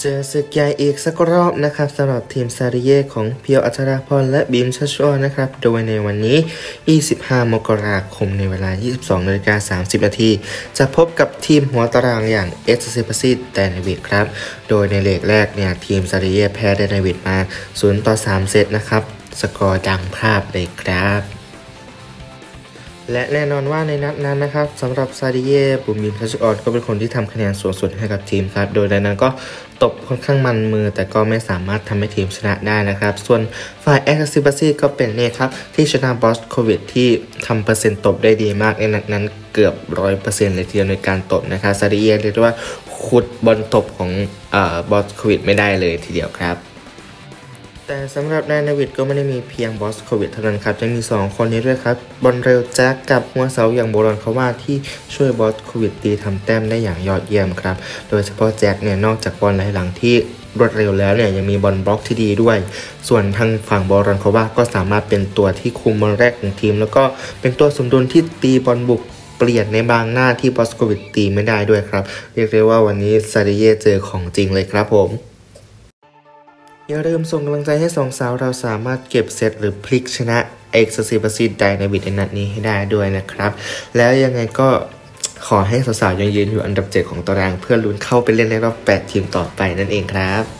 เจอศึกใหญ่อีกสักรอบนะครับสำหรับทีมซาริเย่ของเพียวอัชราพรและบีมชัชชุอรนะครับ โดยในวันนี้ 25 มกราคมในเวลา 22นาฬิกา30 นาที จะพบกับทีมหัวตารางอย่างเอ็กซาซิบาซีไดนวิตครับ โดยในเลกแรกเนี่ย ทีมซาริเย่แพ้ไดนาวิตมา 0 ต่อ 3 เซตนะครับ สกอร์ดังภาพเลยครับ และแน่นอนว่าในนัดนั้นนะครับสำหรับซาริเย่บีมบีมชัชชุอรก็เป็นคนที่ทำคะแนนสูงสุดให้กับทีมครับ โดยในนั้นก็ตบค่อนข้างมันมือ แต่ก็ไม่สามารถทำให้ทีมชนะได้นะครับ ส่วนฝ่ายเอ็กซาซิบาซีก็เป็นเนี่ยครับ ทิยานาบอสโควิชที่ทำเปอร์เซ็นต์ตบได้ดีมากในนัดนั้นเกือบร้อยเปอร์เซ็นต์เลยทีเดียวในการตบนะครับซาริเย่เรียกว่าขุดบอลตบของบอสโควิชไม่ได้เลยทีเดียวครับ แต่สำหรับไดนาวิตก็ไม่ได้มีเพียงบอสโควิชเท่านั้นครับยังมี 2 คนนี้ด้วยครับ บอลเร็วแจ็คกับหัวเสาอย่างโบรอนเขาว่าที่ช่วยบอสโควิดตีทำแต้มได้อย่างยอดเยี่ยมครับ โดยเฉพาะแจ็คเนี่ยนอกจากบอลไหลหลังที่รวดเร็วแล้วเนี่ยยังมีบอลบล็อกที่ดีด้วย ส่วนทางฝั่งบอลรอนเขาว่าก็สามารถเป็นตัวที่คุมบอลแรกของทีม แล้วก็เป็นตัวสมดุลที่ตีบอลบุกเปลี่ยนในบางหน้าที่บอสโควิดตีไม่ได้ด้วยครับ เรียกได้ว่าวันนี้ซาดิเย่เจอของจริงเลยครับผม อย่าลืมส่งกำลังใจให้สองสาวเราสามารถเก็บเซตหรือพลิกชนะเอ็กซ์ซีบัซีไดนามิกในนัดนี้ให้ได้ด้วยนะครับ แล้วยังไงก็ขอให้สาวๆยังยืนอยู่อันดับ 7 ของตาราง เพื่อลุ้นเข้าไปเล่นในรอบ 8 ทีมต่อไปนั่นเองครับ